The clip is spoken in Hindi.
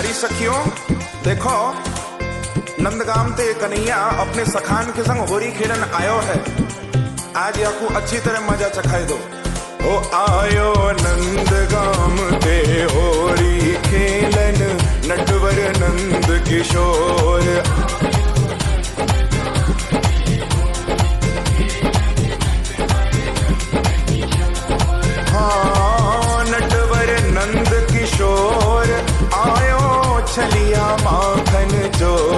हरी सखियों, देखो, नंदगाम ते कन्हैया अपने सखान के संग होरी खेलन आयो है। आज आपको अच्छी तरह मज़ा चखाई दो। ओ आयो नंदगाम ते होरी खेलन, नटवर नंद किशोर। माखन जो